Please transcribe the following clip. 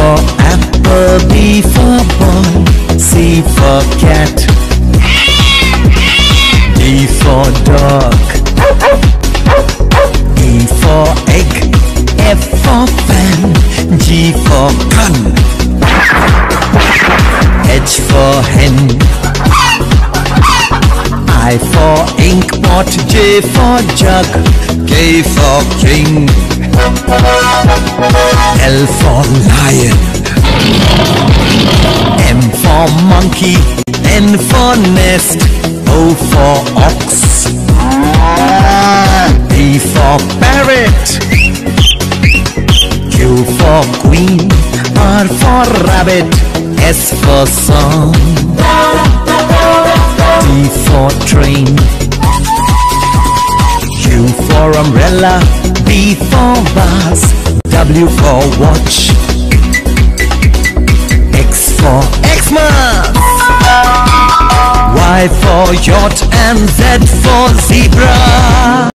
for apple, B for ball, C for cat, D for dog, E for egg, F for fan, G for gun, H for hen, I for ink, inkpot, J for jug, K for king, L for lion, M for monkey, N for nest, O for ox, P for parrot, Q for queen, R for rabbit, S for song, T for train, U for umbrella, B for vase, W for watch, X for Xmas, Y for yacht, and Z for zebra.